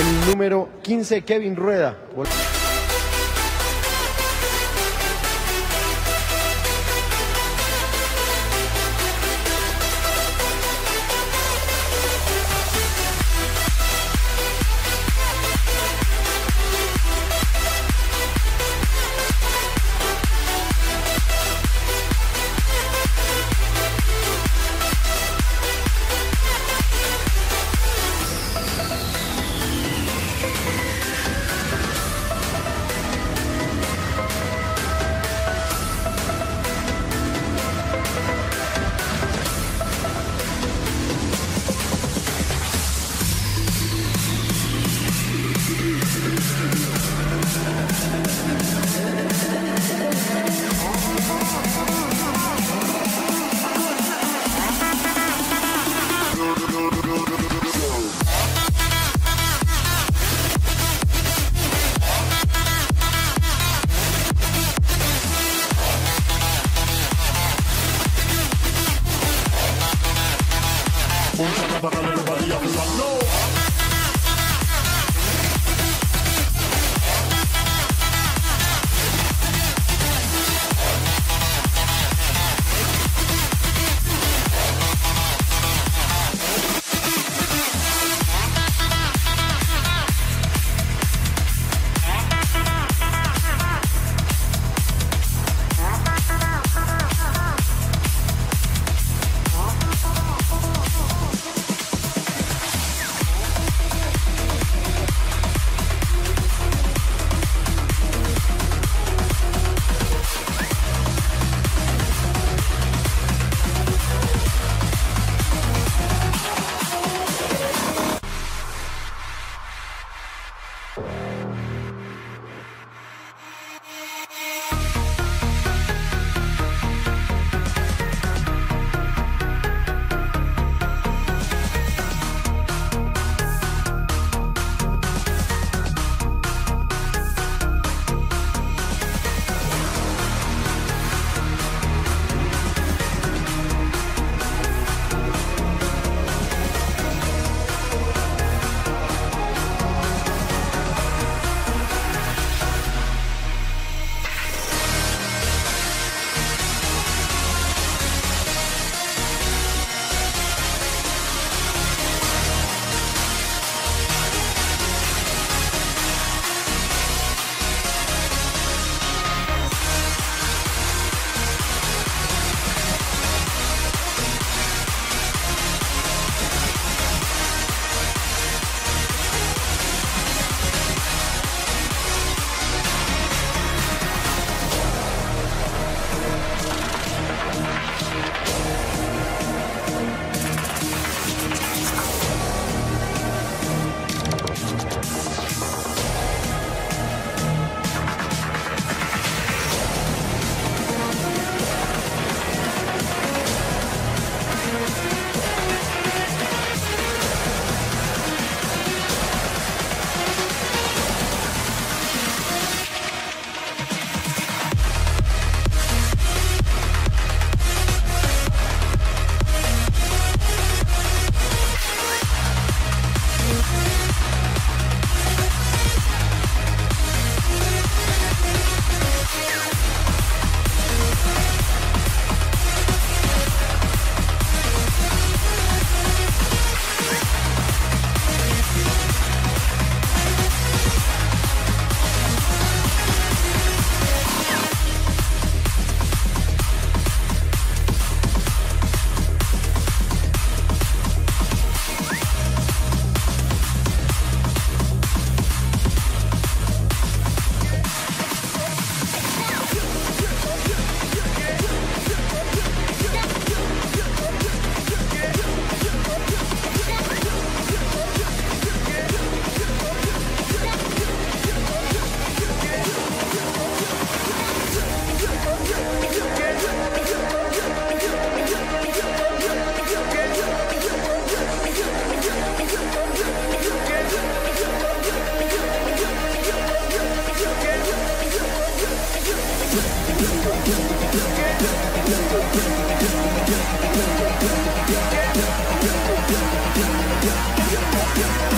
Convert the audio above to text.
el número 15, Kevin Rueda. Yeah.